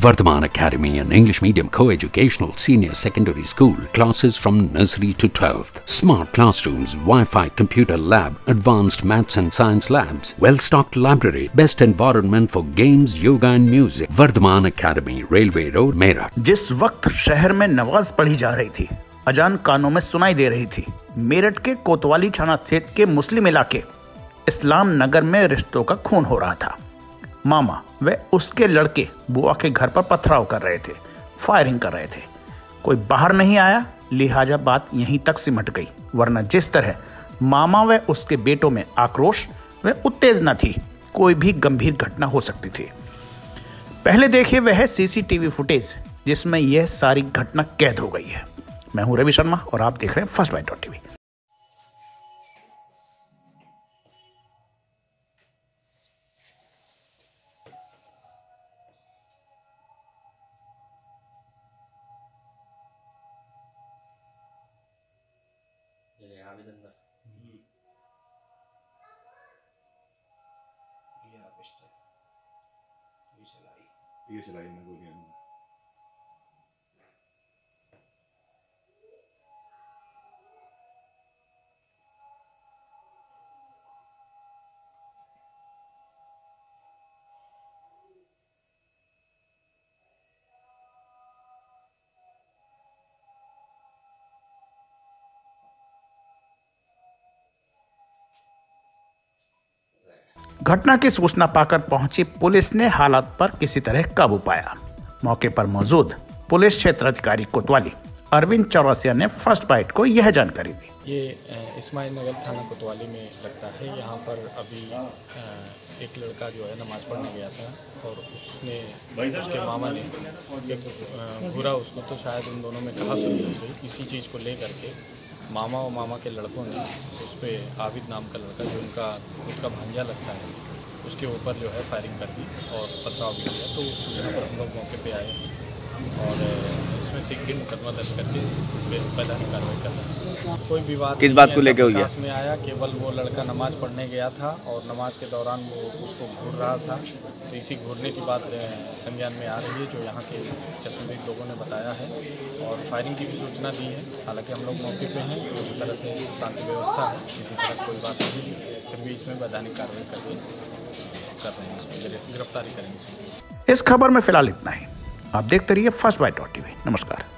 Vardhaman Academy, an English medium co-educational senior secondary school, classes from nursery to 12th. Smart classrooms, Wi-Fi computer lab, advanced maths and science labs, well-stocked library, best environment for games, yoga and music. Vardhaman Academy, Railway Road, Meerut. जिस वक्त शहर में नमाज़ पढ़ी जा रही थी अजान कानों में सुनाई दे रही थी मेरठ के कोतवाली थाना क्षेत्र के मुस्लिम इलाके इस्लाम नगर में रिश्तों का खून हो रहा था मामा, व उसके लड़के बुआ के घर पर पथराव कर रहे थे फायरिंग कर रहे थे। कोई बाहर नहीं आया, लिहाजा बात यहीं तक सिमट गई। वरना जिस तरह मामा व उसके बेटों में आक्रोश, व उत्तेजना थी, कोई भी गंभीर घटना हो सकती थी। पहले देखिए वह सीसीटीवी फुटेज जिसमें यह सारी घटना कैद हो गई है। मैं हूँ रवि शर्मा और आप देख रहे हैं फ़र्स्ट बाइट टीवी ये आप ये चलाई। मैं गोलियाँ घटना की सूचना पाकर पहुँची पुलिस ने हालात पर किसी तरह काबू पाया। मौके पर मौजूद पुलिस क्षेत्र अधिकारी कोतवाली, अरविंद चौरसिया ने फ़र्स्ट बाइट को यह जानकारी दी। ये इस्माइल नगर थाना कोतवाली में लगता है। यहाँ पर अभी एक लड़का जो है नमाज़ पढ़ने गया था और उसने, उसके मामा ने बुरा उसको तो शायद उन दोनों में कहा सुनी इसी चीज़ को लेकर के मामा और मामा के लड़कों ने उस पर आबिद नाम का लड़का जो उनका खुद का भांजा लगता है, उसके ऊपर जो है फायरिंग कर दी और पथराव भी किया। तो उस सूचना पर हम लोग मौके पर आए और सीक्रेट मुकदमा दर्ज करके वैधानिक कार्रवाई कर रहे हैं। कोई विवाद किस बात को लेकर हुई में आया केवल वो लड़का नमाज़ पढ़ने गया था और नमाज़ के दौरान वो उसको घूर रहा था। तो इसी घूरने की बात संज्ञान में आ रही है जो यहाँ के चश्मदीद लोगों ने बताया है और फायरिंग की भी सूचना दी है। हालाँकि हम लोग मौके पर हैं पूरी तरह से शांति व्यवस्था है किसी तरह कोई बात नहीं फिर भी इसमें वैधानिक कार्रवाई करके कर रहे हैं गिरफ्तारी करेंगे। इस खबर में फ़िलहाल इतना ही। आप देखते रहिए फ़र्स्ट बाइट डॉट नमस्कार।